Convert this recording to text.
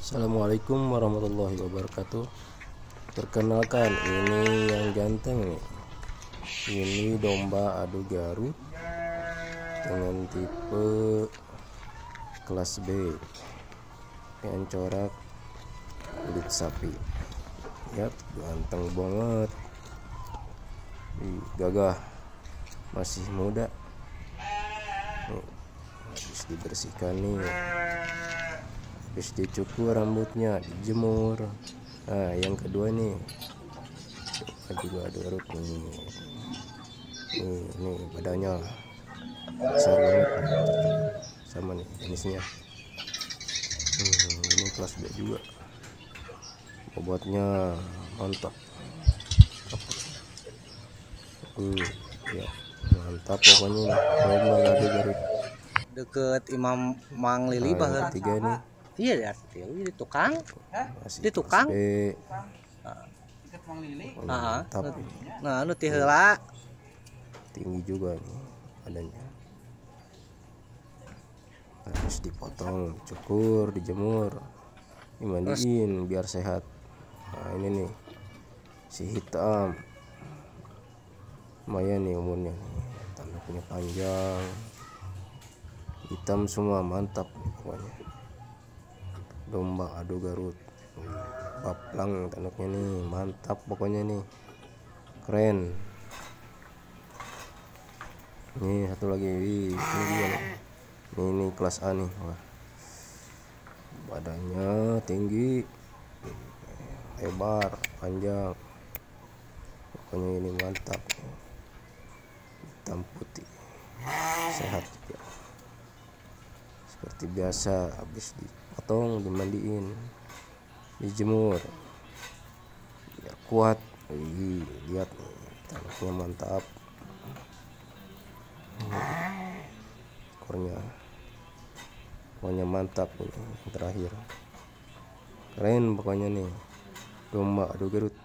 Assalamualaikum warahmatullahi wabarakatuh. Perkenalkan ini yang ganteng nih. Ini domba adu Garut Dengan tipe kelas B. Yang corak kulit sapi. Lihat ganteng banget. Gagah. Masih muda. Nih, Habis dibersihkan nih habis dicukur rambutnya dijemur. Nah yang kedua nih. Ini juga ada urut nih. Nih nih badannya. Besar banget. Sama nih jenisnya. Hmm, ini kelas B juga. Bobotnya mantap. Uh, ya mantap pokoknya lomba gado garut deket Imam Mang Lili nah, bahkan tiga nih iya ya di tukang. Masih Di tukang? kelas B. Oh, Nah, mantap nah anu ti heula tinggi juga nih badannya. Harus dipotong cukur dijemur. Dimandiin biar sehat. Nah ini nih si hitam. Lumayan nih umurnya nih. Tanduknya panjang. Hitam semua mantap nih pokoknya domba adu garut. Paplang tanduknya nih mantap pokoknya nih. Keren. Ini satu lagi Wih, ini dia nih. Ini, ini kelas A nih Wah. badannya tinggi. Lebar panjang. Pokoknya ini mantap. Hitam putih. Sehat juga. Seperti biasa habis dipotong dimandiin. Dijemur. Biar kuat. Wih, lihat nih. Tanduknya mantap. Ekornya pokoknya mantap ini terakhir. Keren pokoknya nih. Domba adu garut